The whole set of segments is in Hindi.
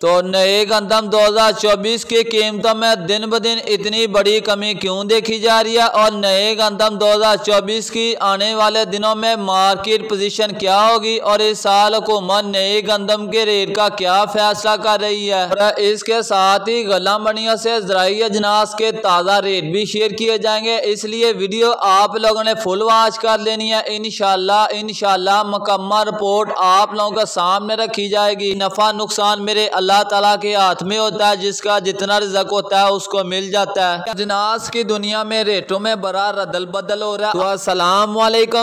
तो नए गंदम 2024 की कीमतों में दिन ब दिन इतनी बड़ी कमी क्यों देखी जा रही है? और नए गंदम 2024 की आने वाले दिनों में मार्केट पोजीशन क्या होगी? और इस साल हुकूमत नए गंदम के रेट का क्या फैसला कर रही है? और इसके साथ ही गला मंडियों से जराई अजनास के ताज़ा रेट भी शेयर किए जाएँगे। इसलिए वीडियो आप लोगों ने फुल वॉच कर लेनी है। इनशाला इनशाला मुकम्मल रिपोर्ट आप लोगों के सामने रखी जाएगी। नफा नुकसान मेरे अल्लाह अल्लाह ताला के हाथ में होता है, जिसका जितना रिजक होता है, उसको मिल जाता है। जनाज की दुनिया में रेटों में बड़ा रदल बदल हो रहा है। तो असलम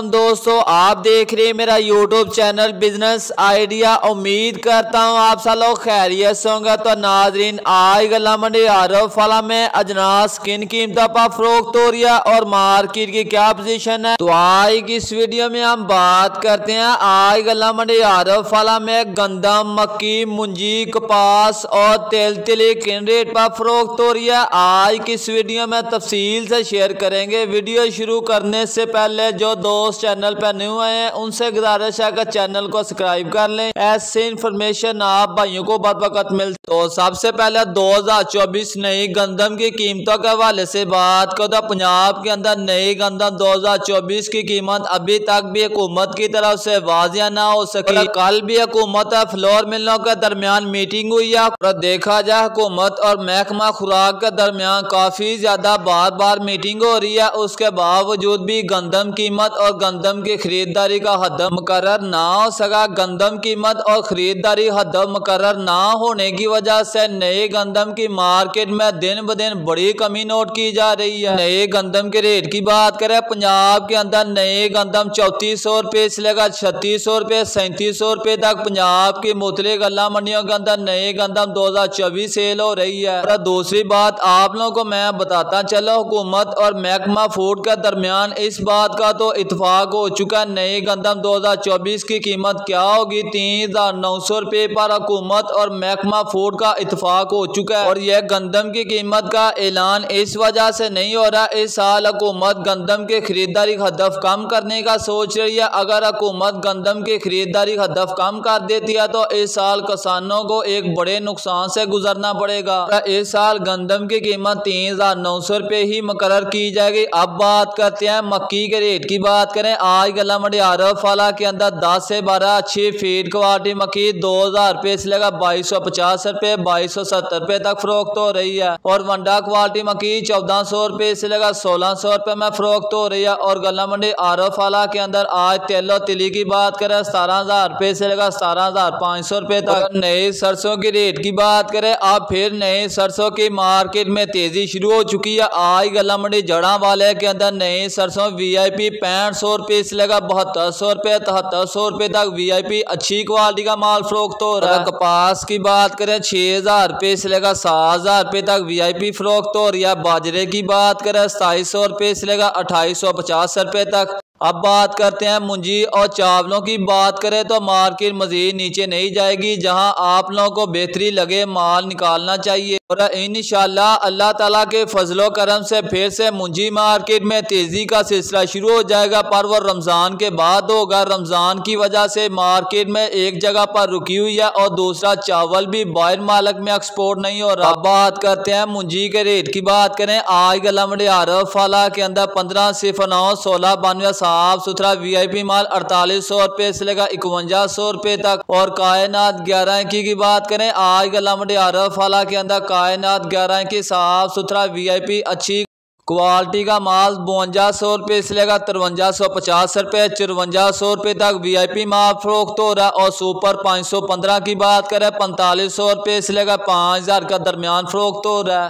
दोस्तों, आप देख रहे हैं मेरा यूट्यूब चैनल बिज़नेस आइडिया उम्मीद करता हूँ आप सब लोग खैरियत होंगे। तो नाजरीन, आज गला मंडी आरफ फला में अजनास किन कीमतों पर फरोख्त हो रही है और मार्केट की क्या पोजिशन है? तो आज की इस वीडियो में हम बात करते हैं। आज गला मंडी आरफ फला में गंदम मक्की, मुंजी, कपा कपास और तेल तिली किन रेट पर फरोख्त हो रही है। आज की इस वीडियो में तफसील से शेयर करेंगे। वीडियो शुरू करने से पहले जो दोस्त चैनल पर न्यू आए हैं, उनसे गुजारिश है कि चैनल को सब्सक्राइब कर लें। ऐसे इन्फॉर्मेशन आप भाइयों को बहुत वक्त मिल तो सबसे पहले 2024 नई गंदम की कीमतों के हवाले से बात करो। तो पंजाब के अंदर नई गंदम 2024 की कीमत अभी तक भी हुकूमत की तरफ़ से वाजिया ना हो सकी। कल भी हुकूमत फ्लोर मिलों के दरमियान मीटिंग है देखा जाए हुकूमत और महकमा खुराक के दरमियान काफ़ी ज़्यादा बार बार मीटिंग हो रही है। उसके बावजूद भी गंदम कीमत और गंदम की खरीदारी का हद मुकर ना हो सका। गंदम कीमत और खरीदारी हद मुकर ना होने की वजह से नए गंदम की मार्केट में दिन ब दिन बड़ी कमी नोट की जा रही है। नए गंदम के रेट की बात करें, पंजाब के अंदर नए गंदम चौतीस सौ रुपये से लेकर छत्तीस सौ रुपये सैंतीस सौ रुपये तक पंजाब की मुतले गला मंडियों के अंदर नए गंदम 2024 सेल हो रही है। और दूसरी बात, आप लोगों को मैं बताता चलो, हुकूमत और महकमा फ़ूड के दरमियान इस बात का तो इतफाक हो चुका है। नए गंदम 2024 की कीमत क्या होगी? तीन हज़ार नौ सौ रुपये पर हुकूमत और महकमा फ़ूड का इतफाक हो चुका है। और यह गंदम की कीमत का ऐलान इस वजह से नहीं हो रहा। इस साल हुकूमत गंदम के खरीदारी हदफ कम करने का सोच रही है। अगर हुकूमत गंदम की खरीदारी हदफ कम कर देती है तो इस साल किसानों को एक बड़े नुकसान से गुजरना पड़ेगा। इस साल गंदम की कीमत तीन हज़ार नौ सौ रुपये ही मुकर की जाएगी। अब बात करते हैं मक्की के रेट की बात करें। आज गला मंडियार फला के अंदर दस से बारह अच्छी फ़ीड क्वालिटी मक्की दो हज़ार रुपये से लेकर बाईस सौ पचास रुपये, बाईस सौ सत्तर रुपये तक फरोख्त हो रही है। और वंडा क्वालिटी मक्की चौदह सौ रुपये से लेकर सोलह सौ रुपये में फरोख्त हो रही है। और गला मंडी आर फला के अंदर आज तेलो तिली की बात करें, सतारह हज़ार रुपये से लेकर सतारह हज़ार पाँच सौ रुपये तक। नई सरसों की रेट की बात करें, अब फिर नए सरसों की मार्केट में तेज़ी शुरू हो चुकी है। आज गला मंडी जड़ा वाले के अंदर नए सरसों वी आई पी पैंठ सौ रुपये से लगा बहत्तर सौ रुपये तिहत्तर सौ रुपये तक वी आई पी अच्छी क्वालिटी का माल फरोख्त हो रहा है। कपास की बात करें छः हज़ार रुपये से लेकर सात हज़ार रुपये तक वी आई पी फरोख्त हो रही है। बाजरे की बात करें, सताईस सौ रुपये से लेकर अट्ठाईस सौ पचास रुपये तक। अब बात करते हैं मुंजी और चावलों की। बात करें तो मार्केट मजीद नीचे नहीं जाएगी, जहाँ आप लोगों को बेहतरी लगे माल निकालना चाहिए। और इन अल्लाह ताला के फजलो करम से फिर से मुंजी मार्केट में तेज़ी का सिलसिला शुरू हो जाएगा। पर वो रमज़ान के बाद होगा। रमज़ान की वजह से मार्केट में एक जगह पर रुकी हुई है और दूसरा चावल भी बाहर मालक में एक्सपोर्ट नहीं हो रहा। बात करते हैं मुंजी के रेट की। बात करें आज गला मंडियारफ फाला के अंदर पंद्रह सिफर नौ, सोलह बानवे साफ़ सुथरा वीआईपी माल अड़तालीस सौ रुपये से लेकर इकवंजा सौ रुपये तक। और कायनात ग्यारह की, की बात करें आज गला मंडियारफ फाला के अंदर कायनात ग्यारह की साफ़ सुथरा वीआईपी अच्छी क्वालिटी का माल बवंजा सौ रुपये से लेगा तिरवंजा सौ पचास रुपये चुरवंजा सौ रुपये तक वीआईपी माल फरोख्त हो रहा है। और सुपर पाँच सौ पंद्रह की बात करें पैंतालीस सौ रुपये से लेगा पाँच हज़ार का दरमियान फरोख्त हो रहा है।